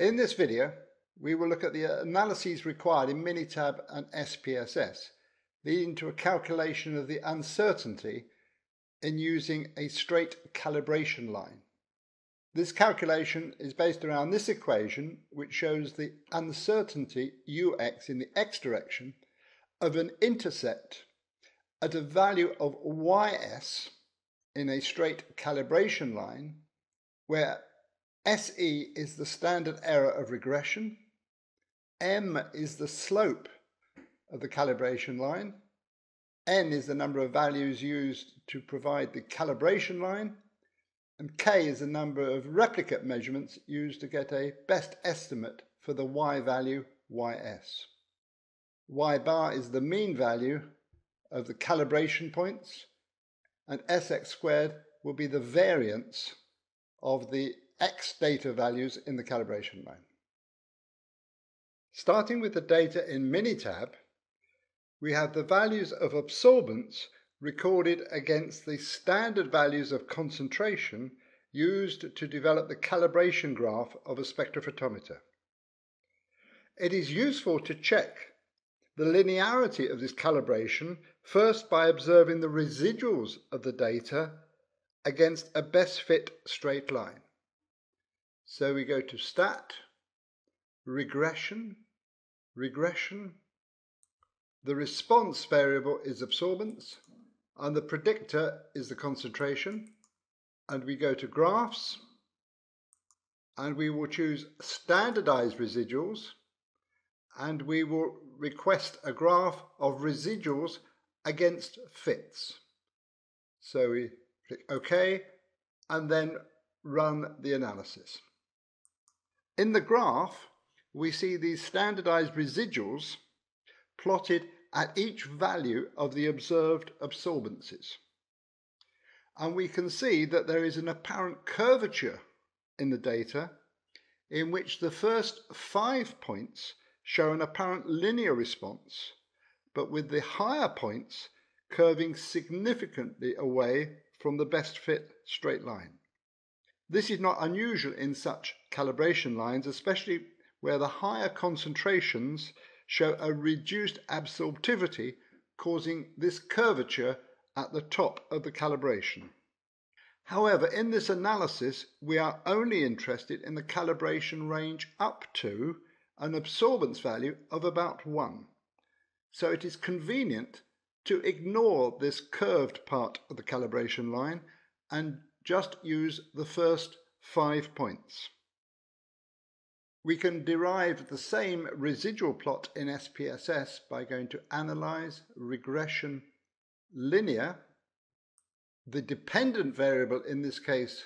In this video, we will look at the analyses required in Minitab and SPSS, leading to a calculation of the uncertainty in using a straight calibration line. This calculation is based around this equation, which shows the uncertainty ux in the x direction of an intercept at a value of ys in a straight calibration line, where SE is the standard error of regression. M is the slope of the calibration line. N is the number of values used to provide the calibration line. And K is the number of replicate measurements used to get a best estimate for the Y value YS. Y bar is the mean value of the calibration points and Sx squared will be the variance of the X data values in the calibration line. Starting with the data in Minitab, we have the values of absorbance recorded against the standard values of concentration used to develop the calibration graph of a spectrophotometer. It is useful to check the linearity of this calibration first by observing the residuals of the data against a best fit straight line. So we go to stat, regression, regression. The response variable is absorbance, and the predictor is the concentration. And we go to graphs, and we will choose standardized residuals, and we will request a graph of residuals against fits. So we click OK, and then run the analysis. In the graph, we see these standardized residuals plotted at each value of the observed absorbances. And we can see that there is an apparent curvature in the data in which the first five points show an apparent linear response, but with the higher points curving significantly away from the best fit straight line. This is not unusual in such calibration lines, especially where the higher concentrations show a reduced absorptivity, causing this curvature at the top of the calibration. However, in this analysis, we are only interested in the calibration range up to an absorbance value of about 1. So it is convenient to ignore this curved part of the calibration line and just use the first five points. We can derive the same residual plot in SPSS by going to Analyze, Regression, Linear. The dependent variable in this case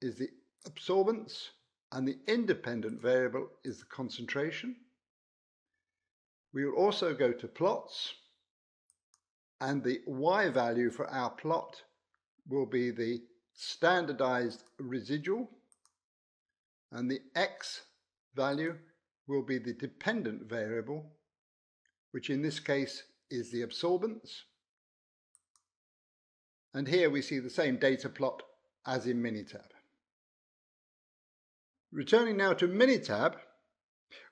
is the absorbance and the independent variable is the concentration. We will also go to plots and the y value for our plot will be the standardized residual and the x value will be the dependent variable which in this case is the absorbance and here we see the same data plot as in Minitab. Returning now to Minitab,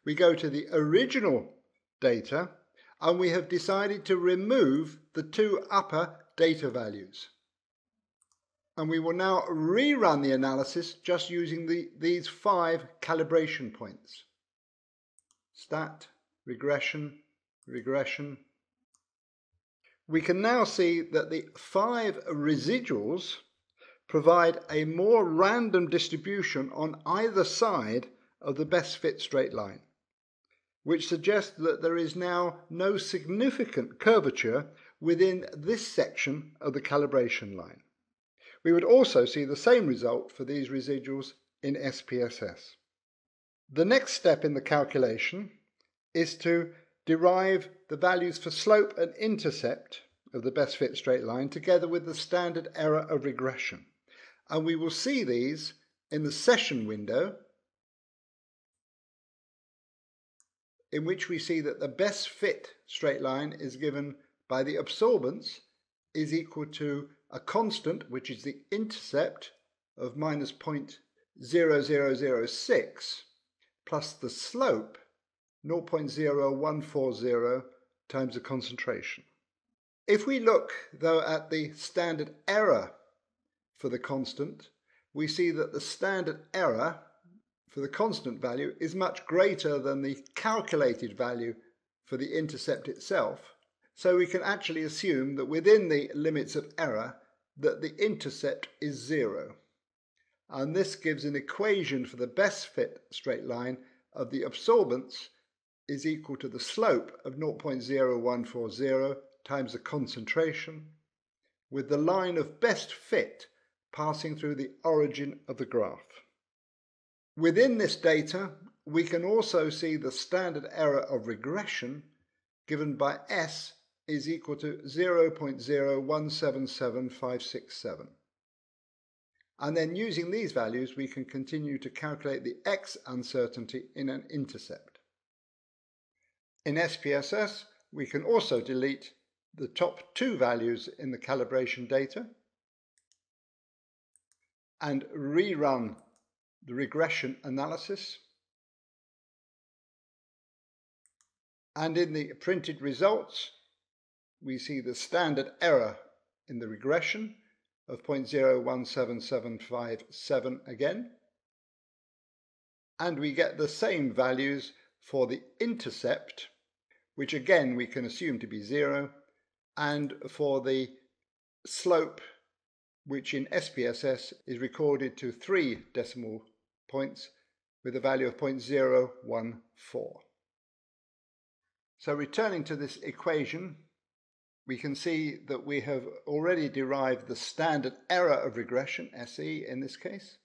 we go to the original data and we have decided to remove the two upper data values and we will now rerun the analysis just using the, these five calibration points. Stat, regression, regression. We can now see that the five residuals provide a more random distribution on either side of the best fit straight line, which suggests that there is now no significant curvature within this section of the calibration line. We would also see the same result for these residuals in SPSS. The next step in the calculation is to derive the values for slope and intercept of the best fit straight line together with the standard error of regression. And we will see these in the session window in which we see that the best fit straight line is given by the absorbance is equal to a constant, which is the intercept of minus 0.0006, plus the slope 0.0140 times the concentration. If we look though at the standard error for the constant, we see that the standard error for the constant value is much greater than the calculated value for the intercept itself. So we can actually assume that within the limits of error that the intercept is zero. And this gives an equation for the best fit straight line of the absorbance is equal to the slope of 0.0140 times the concentration with the line of best fit passing through the origin of the graph. Within this data, we can also see the standard error of regression given by S is equal to 0.0177567. And then using these values, we can continue to calculate the X uncertainty in an intercept. In SPSS, we can also delete the top two values in the calibration data and rerun the regression analysis. And in the printed results, we see the standard error in the regression of 0.017757 again. And we get the same values for the intercept, which again we can assume to be zero, and for the slope, which in SPSS is recorded to three decimal points with a value of 0.014. So returning to this equation, we can see that we have already derived the standard error of regression, SE in this case,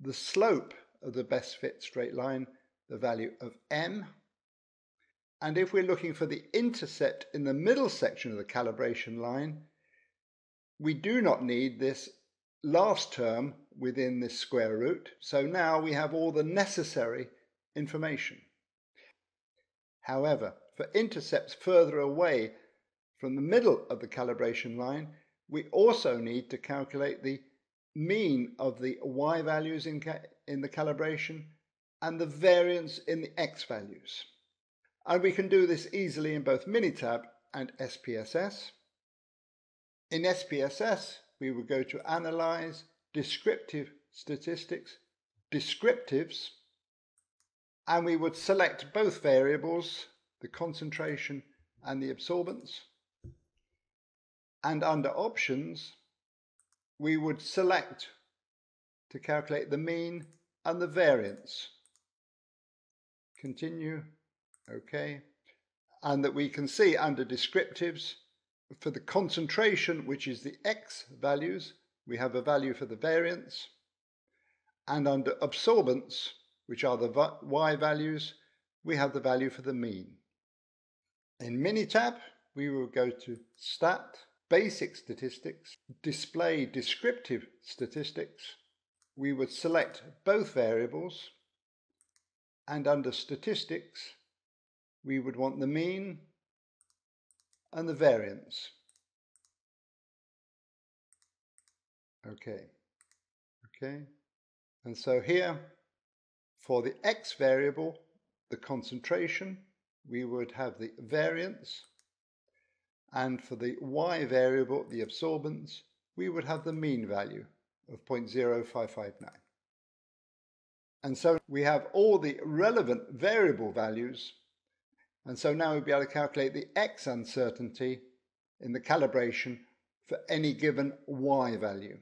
the slope of the best fit straight line, the value of m, and if we're looking for the intercept in the middle section of the calibration line, we do not need this last term within this square root. So now we have all the necessary information. However, for intercepts further away from the middle of the calibration line, we also need to calculate the mean of the y values in, in the calibration and the variance in the x values. And we can do this easily in both Minitab and SPSS. In SPSS, we would go to Analyze, Descriptive Statistics, Descriptives, and we would select both variables, the concentration and the absorbance. And under Options, we would select to calculate the mean and the variance. Continue okay? And that we can see under descriptives, for the concentration, which is the x values, we have a value for the variance. And under absorbance, which are the y values, we have the value for the mean. In Minitab, we will go to Stat, Basic Statistics, Display Descriptive Statistics. We would select both variables, and under Statistics, we would want the mean and the variance. Okay, okay. And so here, for the x variable, the concentration, we would have the variance. And for the y variable, the absorbance, we would have the mean value of 0.0559. And so we have all the relevant variable values and so now we'll be able to calculate the x uncertainty in the calibration for any given y value.